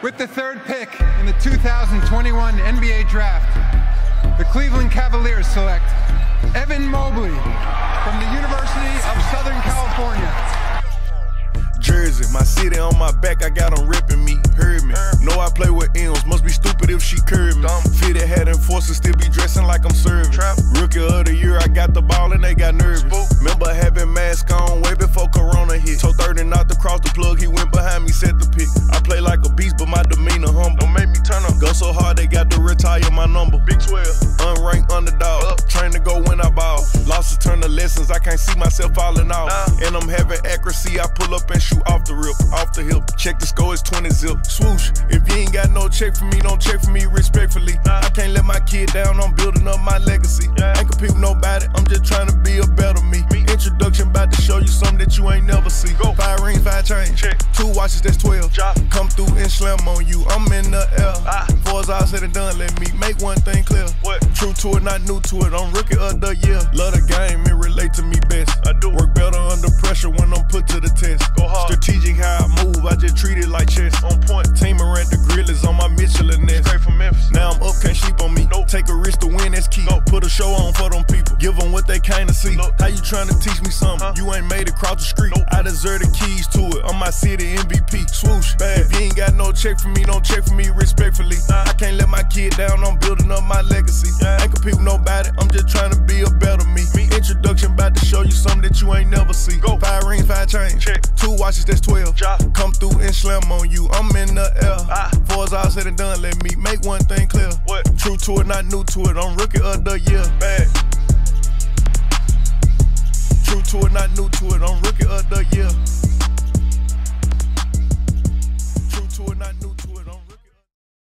With the third pick in the 2021 NBA Draft, the Cleveland Cavaliers select Evan Mobley from the University of Southern California. Jersey, my city on my back, I got them ripping me, heard me. Know I play with M's, must be stupid if she curved me. Fitted hat enforcer, still be dressing like I'm serving. Rookie of the year, I got the ball and they got nervous. Remember having mask on way before Corona hit. Told 30 not to cross the plug, he went behind me, set the turn up. Go so hard, they got to retire my number. Big 12, unranked underdog. Up. Train to go when I ball. Losses turn to lessons, I can't see myself falling off. Nah. And I'm having accuracy, I pull up and shoot off the rip, off the hip. Check the score, it's 20 zip. Swoosh, if you ain't got no check for me, don't check for me respectfully. Nah. I can't let my kid down, I'm building up my legacy. Yeah. Ain't compete with nobody, I'm just trying to be a better me. me. Introduction about to show you something that you ain't never see. Go. Five rings, five chains. Check. Two watches, that's 12. Job. Come through and slam on you, I'm in the air. Ah. It's all said and done, let me make one thing clear. What? True to it, not new to it, I'm rookie of the year. Love the game, it relate to me best. I do. Work better under pressure when I'm put to the test. Go hard. Strategic how I move, I just treat it like chess. On point. Team around the grill is on my Michelin nest. Straight from Memphis. Now I'm up, can't sleep on me. Nope. Take a risk to win, that's key. Nope. Put a show on for them people. Give them what they kinda see. Look. How you trying to teach me something? Huh? You ain't made it cross the street. Nope. I deserve the keys to it. I'm my city MVP. Swoosh. Bad. If you ain't got no check for me, don't check for me respectfully. Kid down, I'm building up my legacy. Yeah. Ain't compete with nobody, I'm just trying to be a better me. me. Introduction about to show you something that you ain't never see. Go. Five rings, five chains. Check. Two watches, that's 12. Job. Come through and slam on you, I'm in the air. Ah. Before it's all said and done, let me make one thing clear. What? True to it, not new to it, I'm rookie of the year. Bad. True to it, not new to it, I'm rookie of the year.